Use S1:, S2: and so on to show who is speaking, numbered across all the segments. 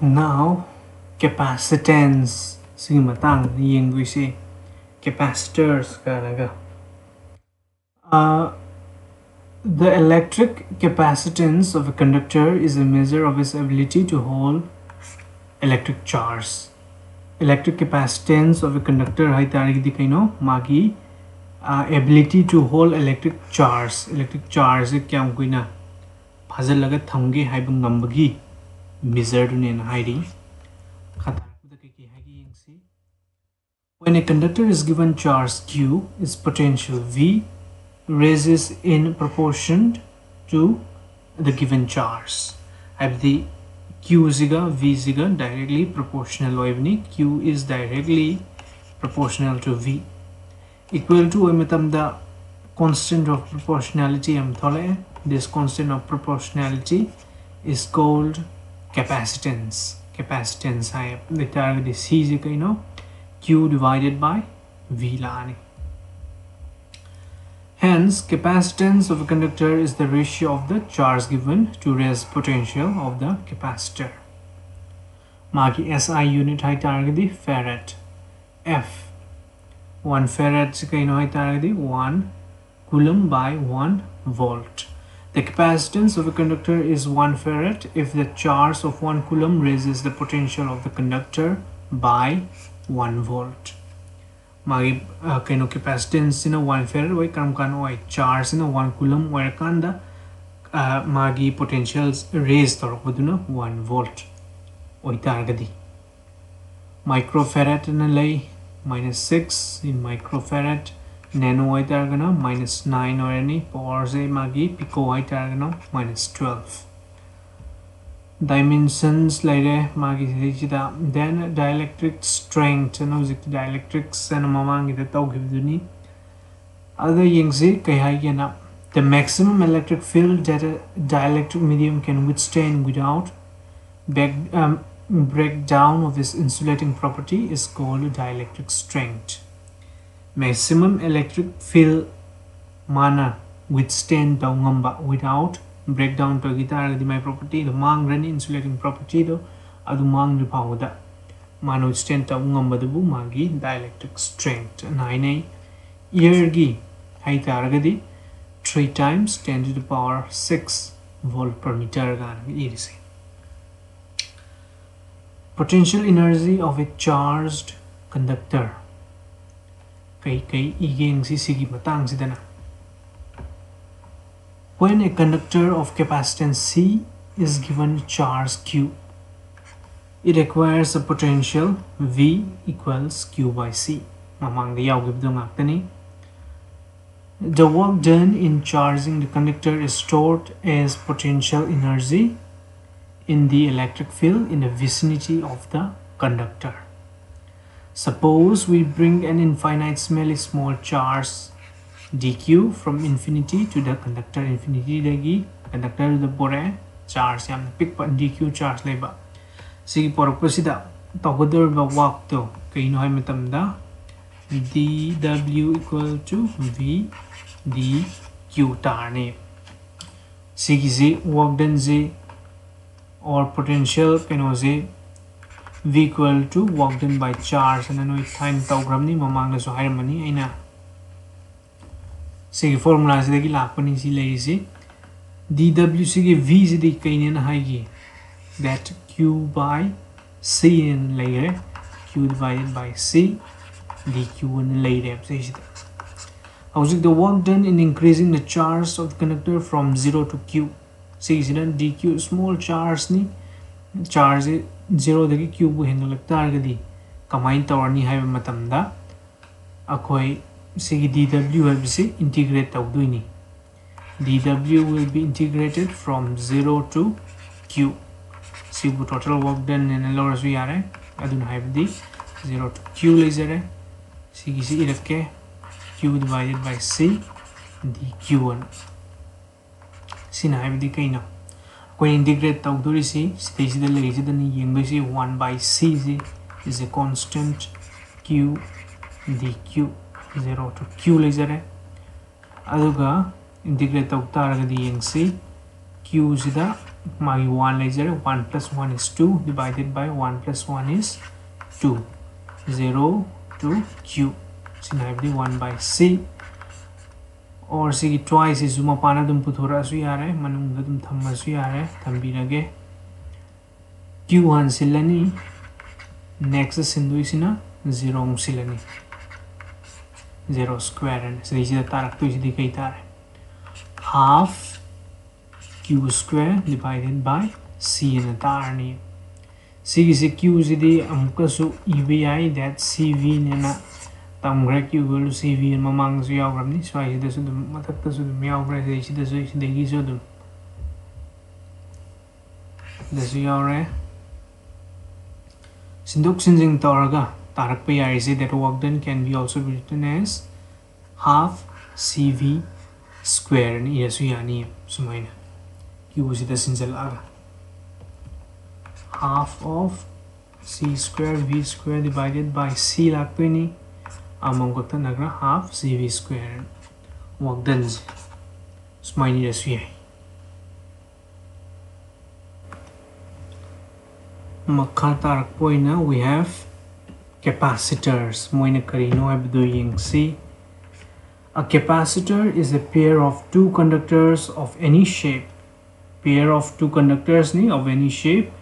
S1: now capacitance sigi matang yengduise capacitors kanaga uh, the electric capacitance of a conductor is a measure of its ability to hold electric charge electric capacitance of a conductor hai tarigdi kaino magi uh, ability to hold electric charge electric charge kyam kuina phazal laga thamge haibang ngambagi measure when a conductor is given charge q its potential v raises in proportion to the given charge. Have the q ziga v ziga directly proportional q is directly proportional to v. Equal to amitam the constant of proportionality thole this constant of proportionality is called capacitance capacitance I the target is c is you know q divided by v lani Hence, capacitance of a conductor is the ratio of the charge given to raise potential of the capacitor. Magi SI unit hai targedi farad. F 1 farad hai targedi 1 coulomb by 1 volt. The capacitance of a conductor is 1 farad if the charge of 1 coulomb raises the potential of the conductor by 1 volt. Magi uh, kano capacitance in a 1 farad wai karam kan wai charge in a 1 coulomb where kan the uh, magi potentials raise torok baduna 1 volt. Oi targadi. Microfarad in a lay minus 6 in microfarad Nanoite diagonal minus 9 or any porze magi picowide diagonal minus 12 dimensions later magi sidichida then dielectric strength and zik dielectrics and mamang ida tau gibduni other yingzi kai yena the maximum electric field that a dielectric medium can withstand without back, um, breakdown of its insulating property is called dielectric strength. Maximum electric field mana withstand tau ngamba without breakdown to guitar the my property the mang run insulating property do adu mang ri phawda mano stand ta ngambadu bu magi dielectric strength nine year gi hai tar taragadi 3 times 10 to the power 6 volt per meter gan irisi potential energy of a charged conductor when a conductor of capacitance C is given charge Q, it requires a potential V equals Q by C. Given, which one? The work done in charging the conductor is stored as potential energy in the electric field in the vicinity of the conductor. Suppose we bring an infinitesimally small charge dq from infinity to the conductor infinity dagi conductor the pore charge yam pick pa dq charge leba sigi porok sida tawgador ba walk to kaino hay matam da dw equal to v dq tar ne sigi z work done z or potential kaino z v equal to walked in by charge and then we time tawgramni mamang so higher money aina से formula से लापनी D W C that q by c in layer q divided by c dq in layer ab se Q लेरे How's the work done in increasing the charge of the connector from 0 to Q? See, is it DQ small charge ni चार्जे Q को हेन लग तारगे तौरनी है W है integrate तौद D W will be integrated from zero to Q सिब total work done लौर अभी ज़ीरो टू क्यू लेजर सिगे इरके Q divided by C D Q सिना कई ना कोई इंटीग्रेट तौदरी सी स्टेज द लेजे the young C 1 by c is a constant q dq 0 to q ꯂꯩꯖꯔꯦ ꯑꯗꯨꯒ ꯏꯟꯇꯤꯒ꯭ꯔꯦꯠ ꯇꯧ ꯇꯥꯔꯒꯗꯤ ꯌꯦꯡꯁꯤ q ꯁꯤꯗ my 1 laser 1 plus 1 is 2 divided by 1 plus 1 is 2 0 to q sin हाइबदी 1 by c और सी twice is मपाना दुम पुथोरासु यारे मनुंग दुम थम्मसु यारे थम्बिरगे q वन सिलनी next सिंदुइसिना 0 सिलनी 0 square and सिदिसिदा तारक तो सिदि कई तारे half q square divided by c na tarni c cv ne q cv mamang so yaw ram ni so ai da so tarak pa yari se that work done can be also written as half cv square ni yasu yani sumaina use the sinjalaga half of c square v square divided by c laktoini among ko nagra half cv square work done smaini rasu yai makha poina we have capacitors moina karino habdo yengsi a capacitor is a pair of two conductors of any shape pair of two conductors of any shape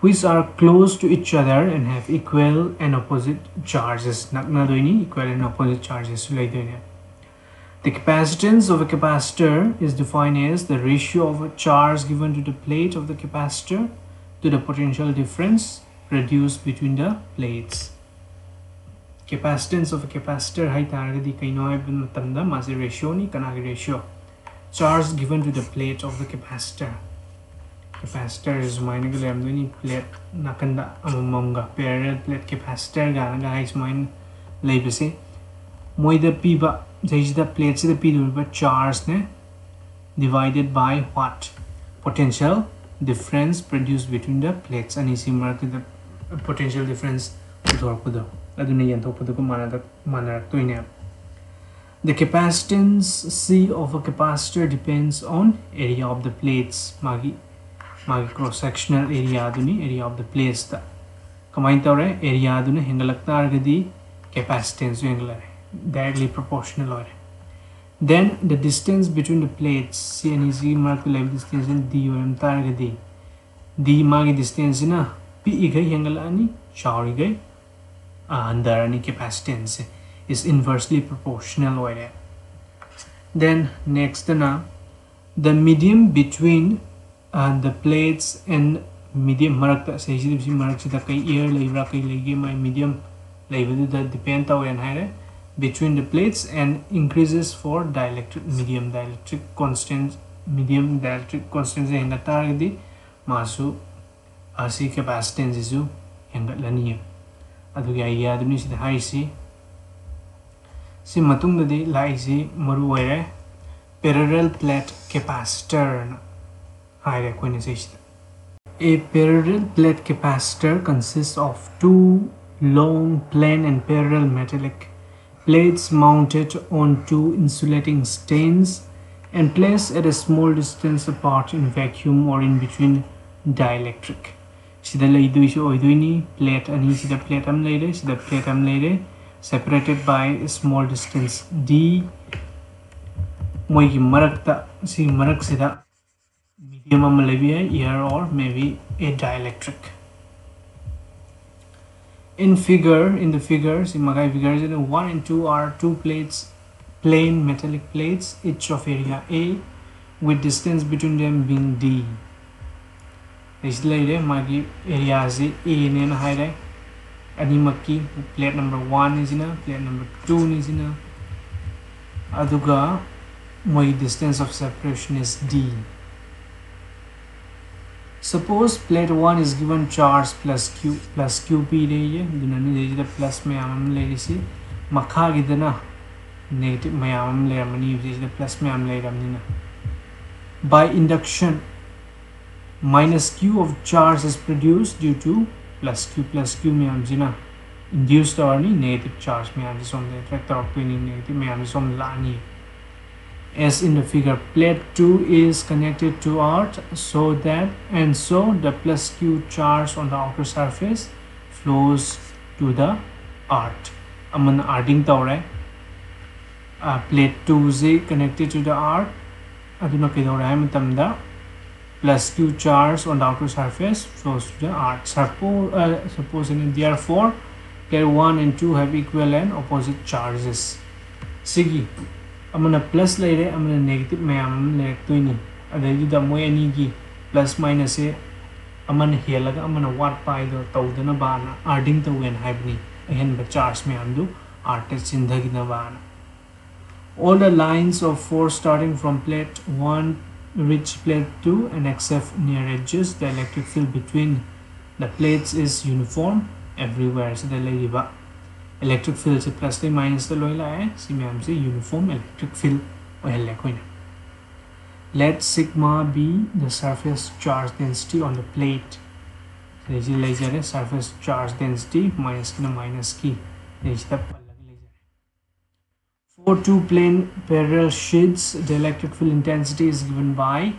S1: which are close to each other and have equal and opposite charges. Equal and opposite charges the capacitance of a capacitor is defined as the ratio of a charge given to the plate of the capacitor to the potential difference produced between the plates. Capacitance of a capacitor hai targadi kaino hai matamda mase ratio ni kana ratio. Charge given to the plate of the capacitor capacitor is mine gale am ni plate nakanda amamga parallel plate capacitor ga ga is mine leibese moida piba jaisida plate sida pidu charge ne divided by what potential difference produced between the plates and is similar to the potential difference thorpudo aduna yanthokpudo ko manada manaraktoine the capacitance C of a capacitor depends on area of the plates magi cross sectional area area of the place the कमाई तौर area हिंगलता capacitance हिंगलर directly proportional और then the distance between the plates any मार्क लाइव distance दी ओर तारगे दी मांग डिस्टेंस पी इग हिंगलानी चौर इग अंदर कैपेसिटेंस इस इनवर्सली प्रोपोर्शनल और देन नेक्स्ट ना the medium between and the plates and medium marakta say si si marak sida kai air leibra kai legi my medium leibu da depend taw en haire between the plates and increases for dielectric medium dielectric constant medium dielectric constant en targadi masu asi capacitance isu hengatlani adugi idea aduni sida haisi si matungdadi laisi maru oire parallel plate capacitor high equalization. A parallel plate capacitor consists of two long plain and parallel metallic plates mounted on two insulating stands and placed at a small distance apart in vacuum or in between dielectric. separated by a small distance d moigi marakta si marak sida medium of malleable air or maybe a dielectric. In figure in the figures in Magai figures in one and two are two plates plain metallic plates each of area A with distance between them being D. Isla Magi area is A and Hire Animaki plate number one is in a plate number two is in a Aduga my distance of separation is D. Suppose plate one is given charge plus Q plus Q P रही है जो ना plus मैम ले negative मैम ले plus मैम ले by induction minus Q of charge is produce due to plus Q plus Q ma'am से ना। इंड्यूस तौर नहीं नेगेट्व चार्ज मैम से सोम अट्रैक्ट तौर पर नहीं नेगेटिव मैम से सोम लानी है। As in the figure plate 2 is connected to earth so that and so the plus q charge on the outer surface flows to the earth aman adding tawre uh, plate 2 is connected to the earth aduna hai matamda plus q charge on the outer surface flows to the earth suppose uh, suppose therefore plate 1 and 2 have equal and opposite charges. Sigi moy ani gi plus minus e amana helaga amana wat pai do tawdana bana adding to wen haibni ahen ba charge mayam du art chindagi na bana all the lines of force starting from plate 1 reach plate 2 and except near edges the electric field between the plates is uniform everywhere so the lady electric field से plus से minus the loi लाए सी में हमसे uniform electric field ओहले कोई ना let sigma be the surface charge density on the plate रेजी ले जा रहे surface charge density minus की ना minus की रेजी तब अलग ले जा रहे parallel sheets the electric field intensity is given by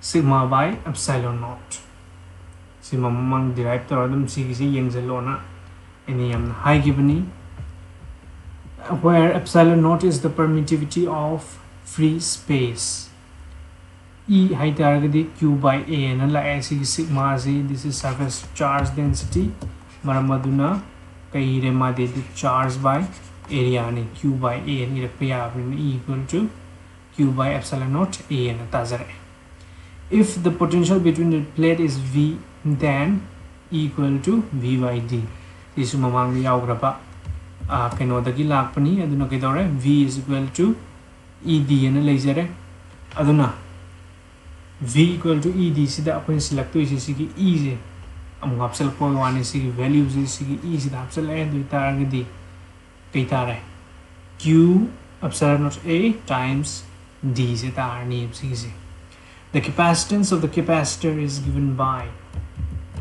S1: sigma by epsilon naught si mamang derive tawra dum si si yengzalo na any um, given where epsilon naught is the permittivity of free space e high q by a la ac sigma z this is surface charge density maramaduna kai re ma de charge by area ni q by a pa e equal to q by epsilon naught a na tazare if the potential between the plate is v then equal to v by d isu mamang yauraba kainodagi lakpani aduna kaidore v is equal to ed ana leijare aduna v equal to ed sida apun select to isi sigi e je amung hapsel ko wani sigi value je sigi e sida hapsel e du taragdi kaitare q epsilon naught a times d se tarni sigi the capacitance of the capacitor is given by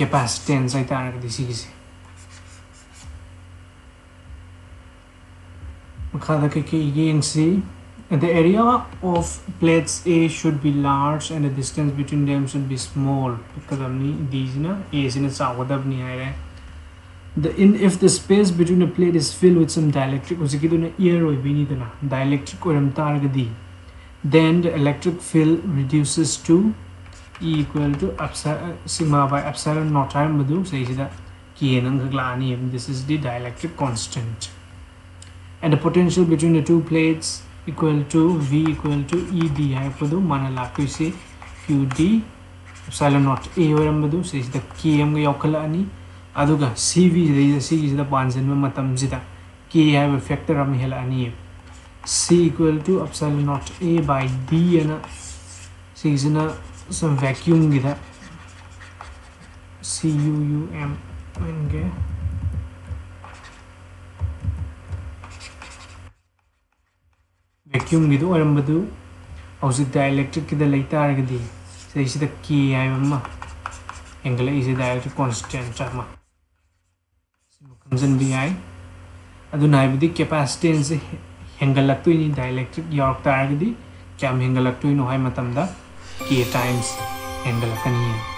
S1: και past tense ήταν ρε δυσήγηση. Khadaka ki GNC the area of plates A should be large and the distance between them should be small. Because हमने these na A is in सावधा बनी आए रहे the in if the space between the plate is filled with some dielectric उसे की तो ना air होई भी नहीं था dielectric और हम तार का दी then the electric field reduces to E equal to epsilon, sigma by epsilon naught time madu say that this is the dielectric constant and the potential between the two plates equal to v equal to e ed haipadu mana lakise qd epsilon naught a oirambadu say the km ga yaukalani aduga cv c is the pansen panjan matam sida k have a factor am helani c equal to epsilon naught a by d ana c is na some vacuum gida C U U M ಗೆ vacuum gidu oirambadu hauzik dielectric kida leitaragadi seisida k haibama engala is dielectric constant ama khamjan bi ai aduna haibadi capacitance hengalaktoini dielectric yarak taragadi kyam hengalaktoino hai matamda k times handle kaniya